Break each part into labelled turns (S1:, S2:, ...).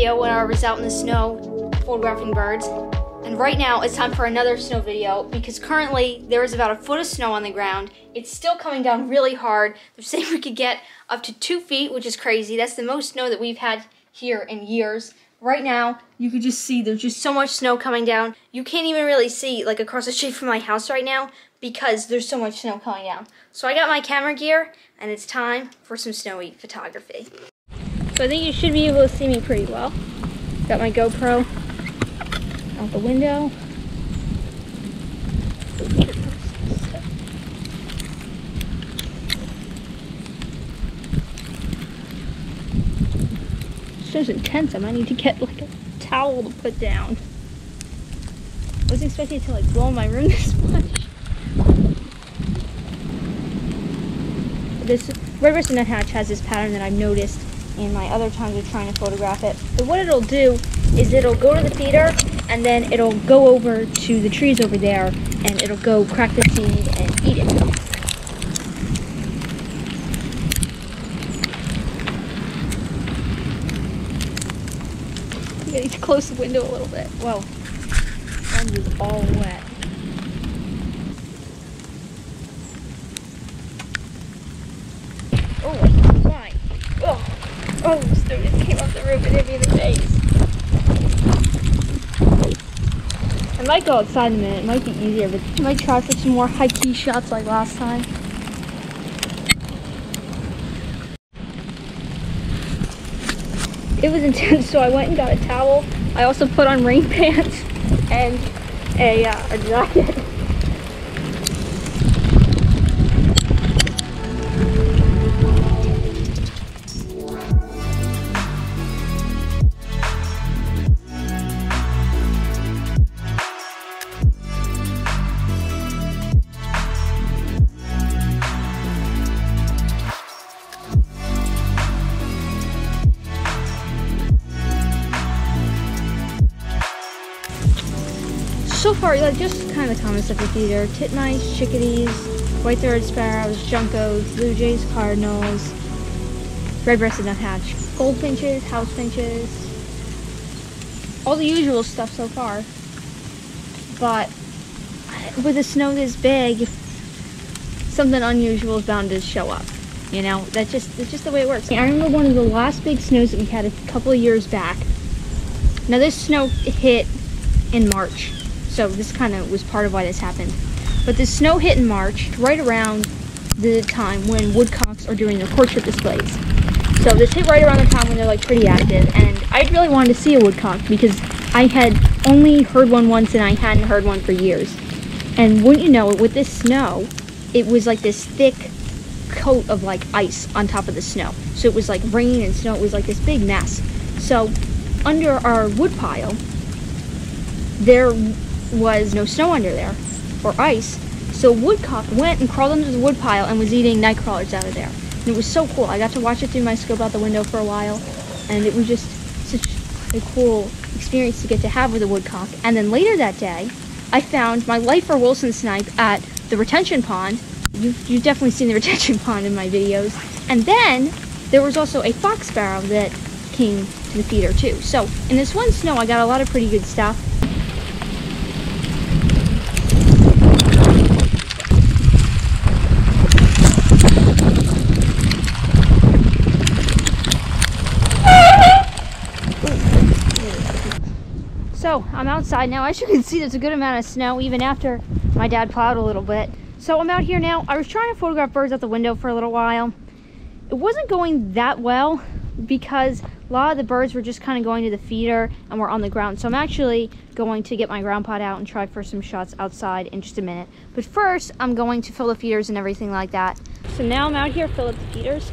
S1: video when I was out in the snow photographing birds. And right now it's time for another snow video because currently there is about a foot of snow on the ground. It's still coming down really hard. They're saying we could get up to two feet, which is crazy. That's the most snow that we've had here in years. Right now, you can just see there's just so much snow coming down. You can't even really see like across the street from my house right now because there's so much snow coming down. So I got my camera gear and it's time for some snowy photography. So I think you should be able to see me pretty well. Got my GoPro out the window. This is intense. I might need to get like a towel to put down. I was expecting it to like blow my room this much. This red-breasted nuthatch has this pattern that I've noticed in my other times of trying to photograph it. But what it'll do is it'll go to the feeder and then it'll go over to the trees over there and it'll go crack the seed and eat it. I need to close the window a little bit. Whoa, lens is all wet. Oh my! Oh, snow just came off the roof and hit me in the face. I might go outside in a minute. It might be easier, but I might try for some more high key shots like last time. It was intense, so I went and got a towel. I also put on rain pants and a, uh, a jacket. So far, like just kind of the common stuff we feed are titmice, chickadees, white-throated sparrows, juncos, blue jays, cardinals, red-breasted nuthatch, goldfinches, house finches, all the usual stuff so far. But with the snow this big, something unusual is bound to show up. You know, that's just that's just the way it works. I remember one of the last big snows that we had a couple of years back. Now this snow hit in March so this kind of was part of why this happened. But the snow hit in March, right around the time when woodcocks are doing their courtship displays. So this hit right around the time when they're like pretty active, and I really wanted to see a woodcock because I had only heard one once and I hadn't heard one for years. And wouldn't you know it, with this snow, it was like this thick coat of like ice on top of the snow. So it was like rain and snow, it was like this big mess. So under our woodpile, there was no snow under there or ice. So woodcock went and crawled under the woodpile and was eating night crawlers out of there. And it was so cool. I got to watch it through my scope out the window for a while, and it was just such a cool experience to get to have with a woodcock. And then later that day, I found my lifer Wilson snipe at the retention pond. You've, you've definitely seen the retention pond in my videos. And then there was also a fox sparrow that came to the feeder too. So in this one snow, I got a lot of pretty good stuff. So I'm outside now. As you can see, there's a good amount of snow even after my dad plowed a little bit. So I'm out here now. I was trying to photograph birds out the window for a little while. It wasn't going that well because a lot of the birds were just kind of going to the feeder and were on the ground. So I'm actually going to get my ground pod out and try for some shots outside in just a minute. But first, I'm going to fill the feeders and everything like that. So now I'm out here, fill up the feeders.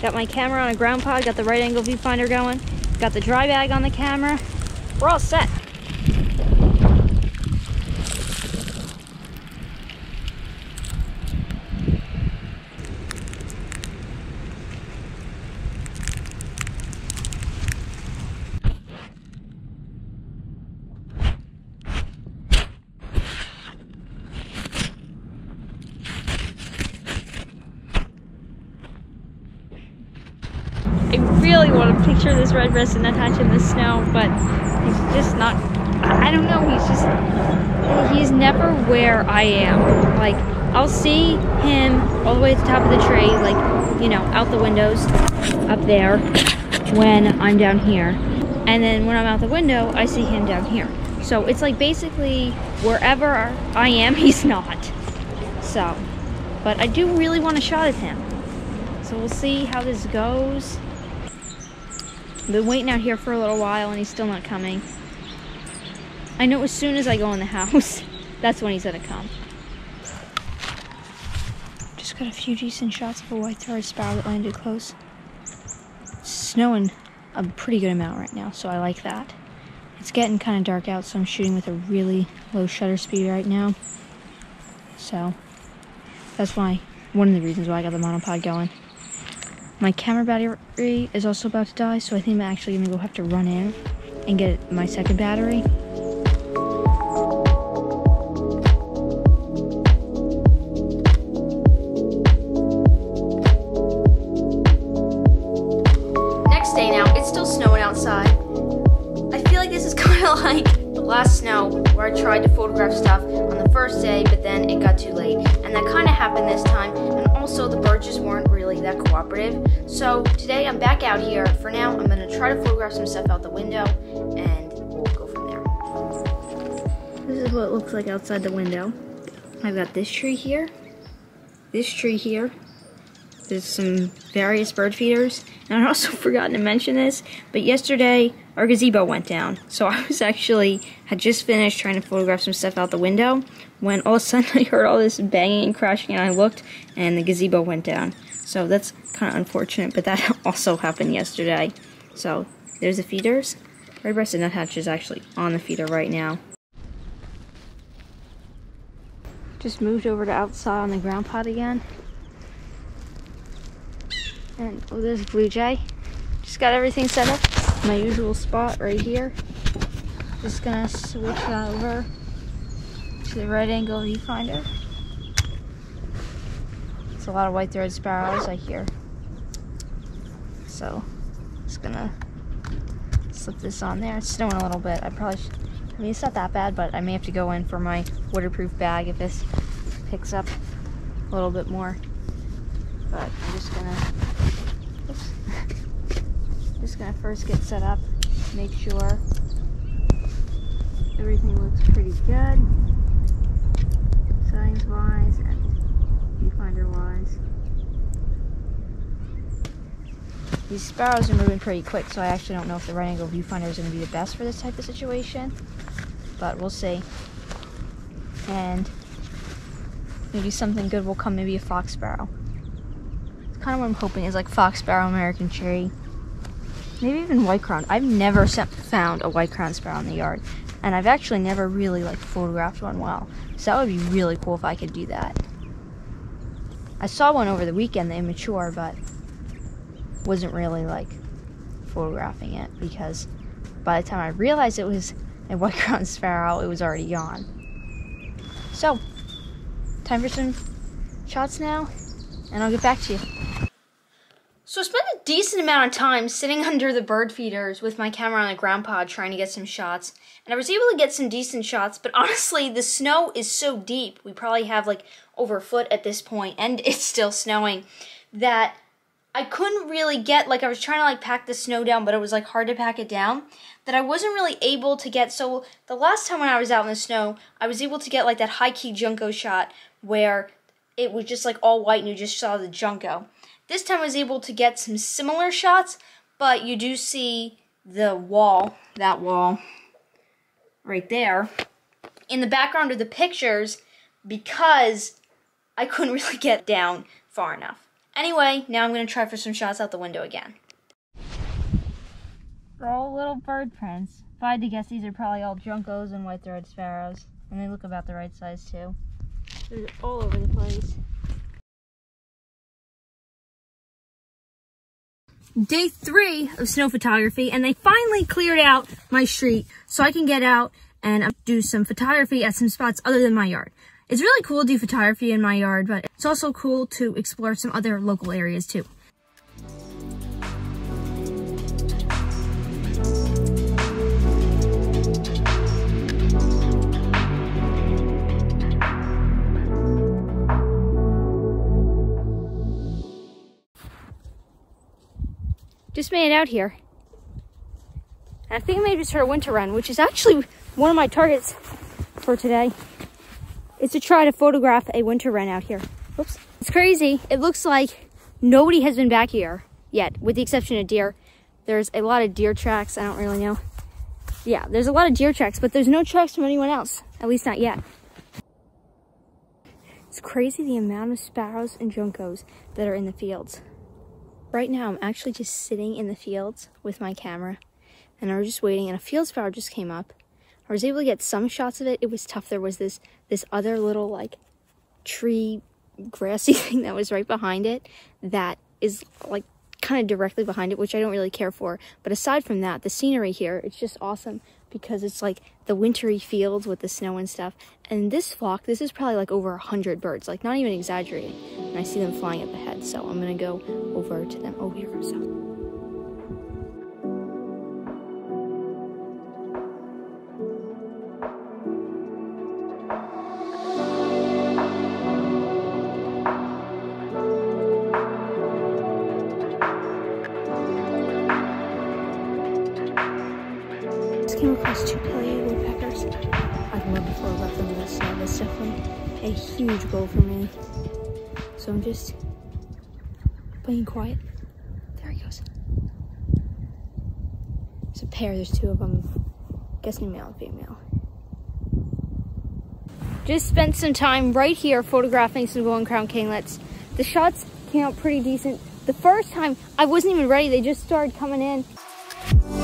S1: Got my camera on a ground pod, got the right angle viewfinder going, got the dry bag on the camera. We're all set. I really want to picture this red-breasted nuthatch in the snow, but he's just not, I don't know, he's just, he's never where I am. Like, I'll see him all the way at the top of the tree, like, you know, out the windows up there when I'm down here. And then when I'm out the window, I see him down here. So it's like basically wherever I am, he's not. So, but I do really want a shot at him. So we'll see how this goes. Been waiting out here for a little while and he's still not coming. I know as soon as I go in the house, that's when he's gonna come. Just got a few decent shots of a white-throated sparrow that landed close. It's snowing a pretty good amount right now, so I like that. It's getting kind of dark out, so I'm shooting with a really low shutter speed right now. So, that's why, one of the reasons why I got the monopod going. My camera battery is also about to die, so I think I'm actually gonna go have to run in and get my second battery. Just weren't really that cooperative. So today I'm back out here. For now, I'm gonna try to photograph some stuff out the window and we'll go from there. This is what it looks like outside the window. I've got this tree here, this tree here. There's some various bird feeders. And I also forgotten to mention this, but yesterday our gazebo went down. So I was actually, had just finished trying to photograph some stuff out the window when all of a sudden I heard all this banging and crashing and I looked and the gazebo went down. So that's kind of unfortunate, but that also happened yesterday. So there's the feeders. Red-breasted nuthatch is actually on the feeder right now. Just moved over to outside on the ground pod again. And oh, there's a blue jay. Just got everything set up. My usual spot right here. Just gonna switch that over to the right angle viewfinder. It's a lot of white-throated sparrows I hear. So, just gonna slip this on there. It's snowing a little bit. I probably should, I mean, it's not that bad, but I may have to go in for my waterproof bag if this picks up a little bit more. But I'm just gonna, oops, just gonna first get set up, make sure everything looks pretty good, signs wise and viewfinder wise. These sparrows are moving pretty quick, so I actually don't know if the right angle viewfinder is going to be the best for this type of situation. But we'll see. And maybe something good will come, maybe a fox sparrow. It's kind of what I'm hoping is like fox sparrow, American tree. Maybe even white crown. I've never found a white crown sparrow in the yard. And I've actually never really like photographed one well. So that would be really cool if I could do that. I saw one over the weekend, the immature, but wasn't really like photographing it because by the time I realized it was a white crown sparrow, it was already gone. So, time for some shots now, and I'll get back to you. So decent amount of time sitting under the bird feeders with my camera on the ground pod trying to get some shots. And I was able to get some decent shots, but honestly, the snow is so deep. We probably have like over a foot at this point, and it's still snowing, that I couldn't really get like I was trying to like pack the snow down, but it was like hard to pack it down. That I wasn't really able to get. So the last time when I was out in the snow, I was able to get like that high key junco shot where it was just like all white and you just saw the junco. This time I was able to get some similar shots, but you do see the wall, that wall right there, in the background of the pictures because I couldn't really get down far enough. Anyway, now I'm going to try for some shots out the window again. They're all little bird prints. If I had to guess, these are probably all juncos and white-throated sparrows. And they look about the right size, too. They're all over the place. Day three of snow photography, and they finally cleared out my street so I can get out and um, do some photography at some spots other than my yard. It's really cool to do photography in my yard, but it's also cool to explore some other local areas too. Just made it out here. And I think I may just start a winter wren, which is actually one of my targets for today. Is to try to photograph a winter wren out here. Whoops. It's crazy. It looks like nobody has been back here yet, with the exception of deer. There's a lot of deer tracks. I don't really know. Yeah, there's a lot of deer tracks, but there's no tracks from anyone else. At least not yet. It's crazy the amount of sparrows and juncos that are in the fields. Right now, I'm actually just sitting in the fields with my camera and I was just waiting and a field sparrow just came up. I was able to get some shots of it. It was tough. There was this this other little like tree grassy thing that was right behind it that is like kind of directly behind it, which I don't really care for. But aside from that, the scenery here, it's just awesome because it's like the wintry fields with the snow and stuff. And this flock, this is probably like over a hundred birds, like not even exaggerating. And I see them flying up ahead, so I'm gonna go over to them. Oh, here goes some. Came across two pileated woodpeckers. I've never before left them the snow. That's definitely a huge goal for me. So I'm just being quiet. There he goes. It's a pair, there's two of them. I'm guessing male and female. Just spent some time right here photographing some golden crown kinglets. The shots came out pretty decent. The first time, I wasn't even ready. They just started coming in